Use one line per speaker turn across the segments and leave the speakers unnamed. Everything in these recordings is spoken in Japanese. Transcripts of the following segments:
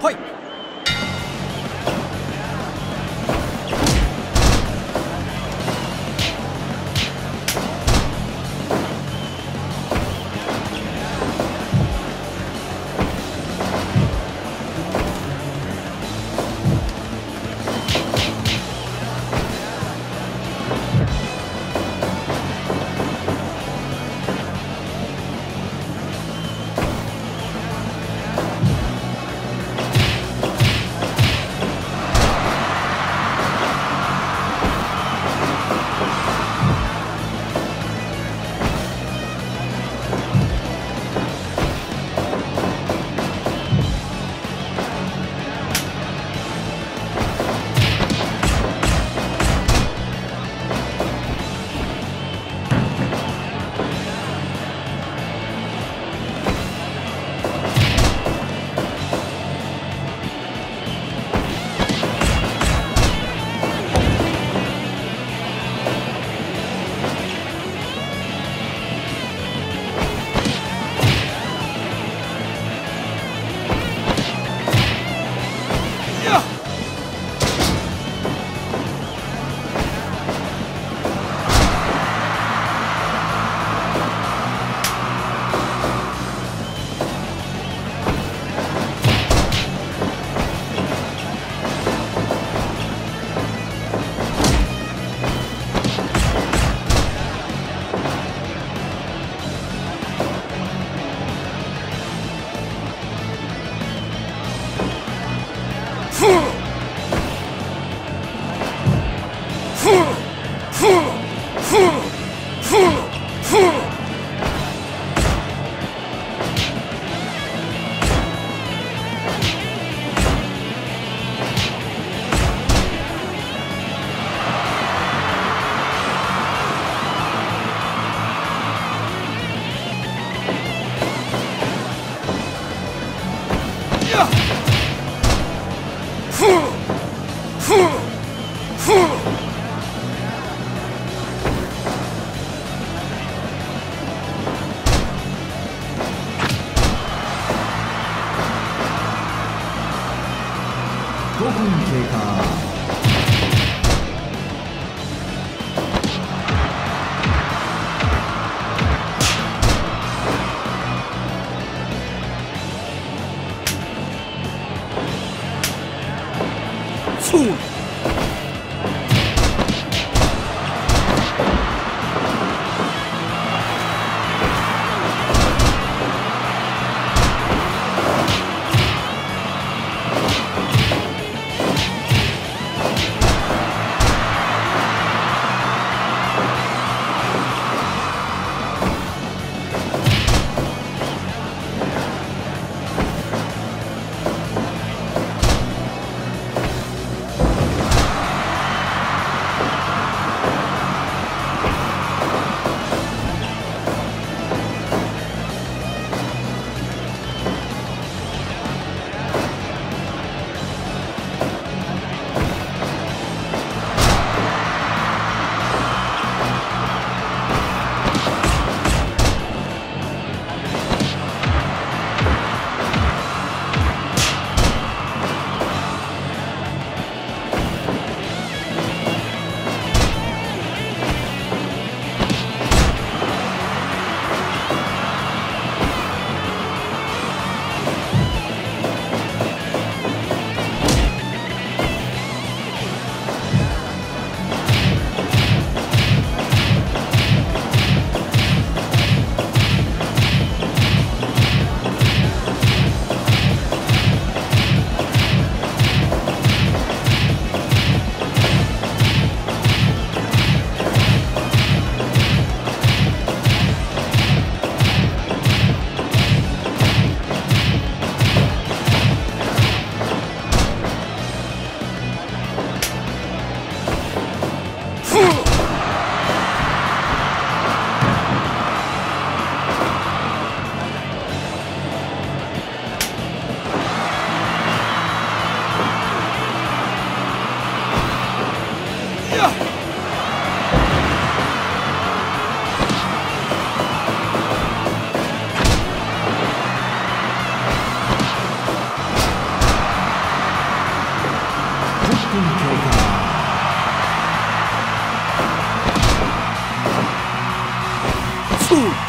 嘿。か
そう
school.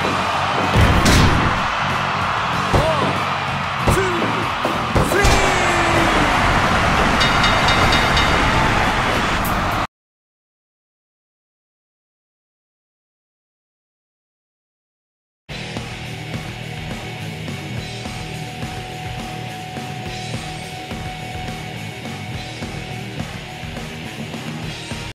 Thank you.